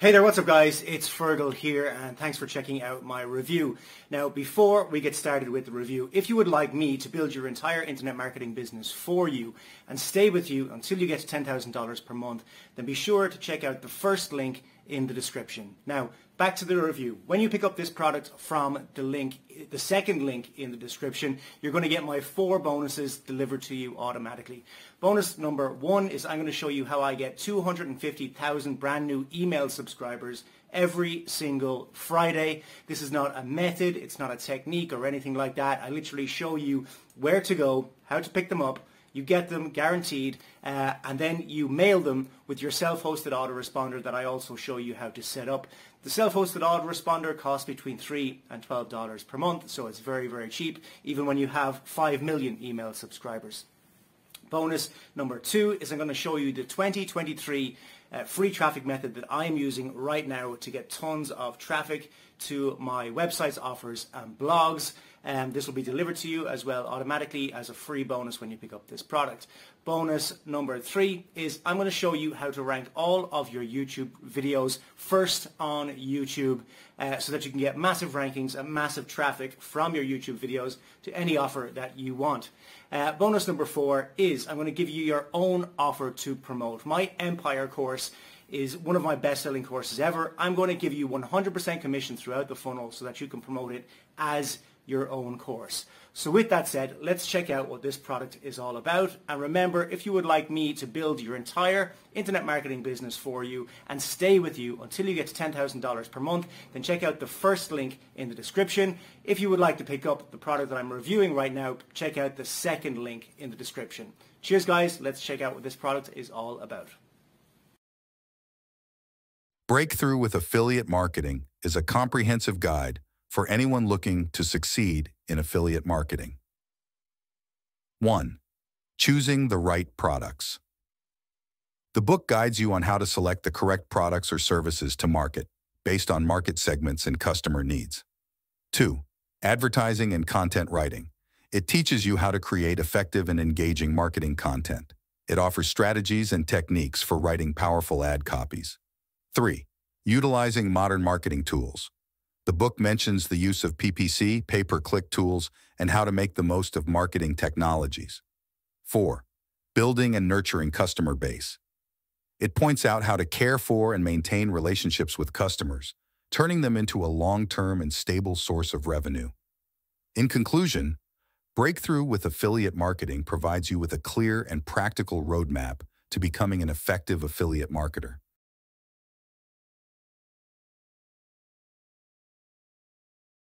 Hey there, what's up guys? It's Fergal here and thanks for checking out my review. Now before we get started with the review, if you would like me to build your entire internet marketing business for you and stay with you until you get to $10,000 per month, then be sure to check out the first link in the description. Now, back to the review. When you pick up this product from the link, the second link in the description, you're going to get my four bonuses delivered to you automatically. Bonus number one is I'm going to show you how I get 250,000 brand new email subscribers every single Friday. This is not a method, it's not a technique or anything like that. I literally show you where to go, how to pick them up, you get them guaranteed, uh, and then you mail them with your self-hosted autoresponder that I also show you how to set up. The self-hosted autoresponder costs between 3 and $12 per month, so it's very, very cheap, even when you have 5 million email subscribers. Bonus number two is I'm going to show you the 2023 uh, free traffic method that I am using right now to get tons of traffic to my websites, offers and blogs. And this will be delivered to you as well automatically as a free bonus when you pick up this product. Bonus number three is I'm going to show you how to rank all of your YouTube videos first on YouTube uh, so that you can get massive rankings and massive traffic from your YouTube videos to any offer that you want. Uh, bonus number four is I'm going to give you your own offer to promote. My Empire course is one of my best-selling courses ever. I'm going to give you 100% commission throughout the funnel so that you can promote it as your own course. So with that said, let's check out what this product is all about. And remember, if you would like me to build your entire internet marketing business for you and stay with you until you get to $10,000 per month, then check out the first link in the description. If you would like to pick up the product that I'm reviewing right now, check out the second link in the description. Cheers guys, let's check out what this product is all about. Breakthrough with Affiliate Marketing is a comprehensive guide for anyone looking to succeed in affiliate marketing. 1. Choosing the right products. The book guides you on how to select the correct products or services to market based on market segments and customer needs. 2. Advertising and content writing. It teaches you how to create effective and engaging marketing content. It offers strategies and techniques for writing powerful ad copies. 3. Utilizing modern marketing tools. The book mentions the use of PPC, pay-per-click tools, and how to make the most of marketing technologies. 4. Building and nurturing customer base. It points out how to care for and maintain relationships with customers, turning them into a long-term and stable source of revenue. In conclusion, Breakthrough with Affiliate Marketing provides you with a clear and practical roadmap to becoming an effective affiliate marketer.